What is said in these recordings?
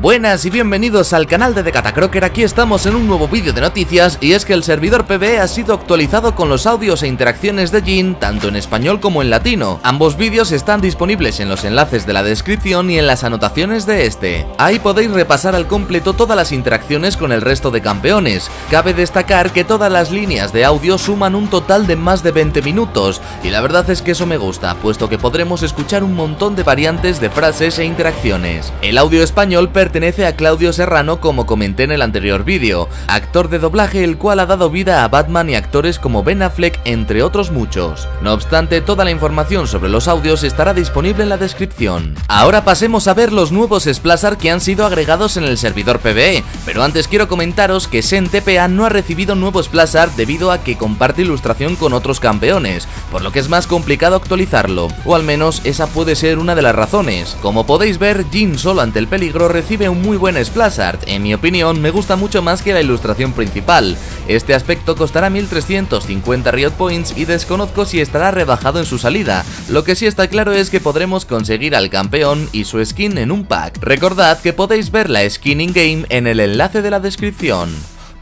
Buenas y bienvenidos al canal de Decatacroker, aquí estamos en un nuevo vídeo de noticias y es que el servidor PvE ha sido actualizado con los audios e interacciones de Jin tanto en español como en latino. Ambos vídeos están disponibles en los enlaces de la descripción y en las anotaciones de este. Ahí podéis repasar al completo todas las interacciones con el resto de campeones. Cabe destacar que todas las líneas de audio suman un total de más de 20 minutos y la verdad es que eso me gusta, puesto que podremos escuchar un montón de variantes de frases e interacciones. El audio español pertenece a Claudio Serrano como comenté en el anterior vídeo, actor de doblaje el cual ha dado vida a Batman y actores como Ben Affleck entre otros muchos. No obstante, toda la información sobre los audios estará disponible en la descripción. Ahora pasemos a ver los nuevos Splasar que han sido agregados en el servidor PvE, pero antes quiero comentaros que Sen TPA no ha recibido nuevo Splasar debido a que comparte ilustración con otros campeones, por lo que es más complicado actualizarlo, o al menos esa puede ser una de las razones. Como podéis ver, Jin solo ante el peligro recibe un muy buen splash art, en mi opinión me gusta mucho más que la ilustración principal. Este aspecto costará 1350 Riot Points y desconozco si estará rebajado en su salida, lo que sí está claro es que podremos conseguir al campeón y su skin en un pack. Recordad que podéis ver la skin in-game en el enlace de la descripción.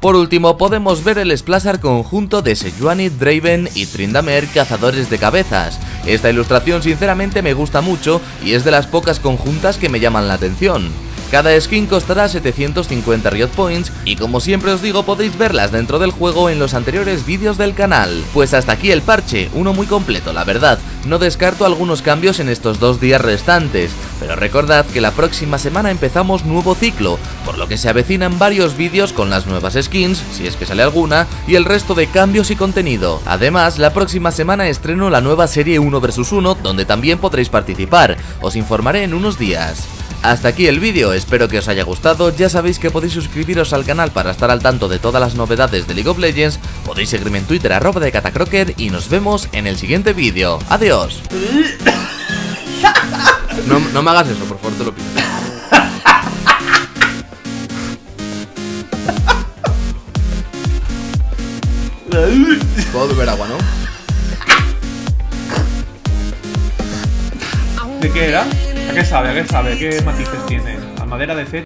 Por último, podemos ver el Splasar conjunto de Sejuani, Draven y Trindamer cazadores de cabezas. Esta ilustración sinceramente me gusta mucho y es de las pocas conjuntas que me llaman la atención. Cada skin costará 750 Riot Points y como siempre os digo podéis verlas dentro del juego en los anteriores vídeos del canal. Pues hasta aquí el parche, uno muy completo la verdad, no descarto algunos cambios en estos dos días restantes, pero recordad que la próxima semana empezamos nuevo ciclo, por lo que se avecinan varios vídeos con las nuevas skins, si es que sale alguna, y el resto de cambios y contenido. Además, la próxima semana estreno la nueva serie 1 vs 1 donde también podréis participar, os informaré en unos días. Hasta aquí el vídeo, espero que os haya gustado, ya sabéis que podéis suscribiros al canal para estar al tanto de todas las novedades de League of Legends, podéis seguirme en Twitter arroba de Catacroker y nos vemos en el siguiente vídeo. ¡Adiós! No, no me hagas eso, por favor, te lo pido. Puedo beber agua, ¿no? ¿De qué era? ¿A qué sabe? ¿A qué sabe? ¿Qué matices tiene? ¿A madera de fe?